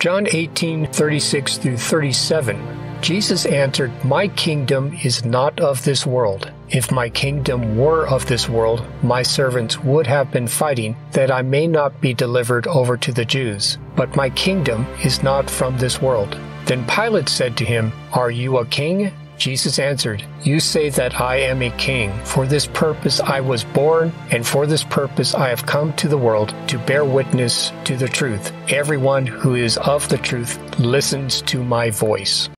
John 18 36 through 37. Jesus answered, My kingdom is not of this world. If my kingdom were of this world, my servants would have been fighting that I may not be delivered over to the Jews. But my kingdom is not from this world. Then Pilate said to him, Are you a king? Jesus answered, You say that I am a king. For this purpose I was born, and for this purpose I have come to the world to bear witness to the truth. Everyone who is of the truth listens to my voice.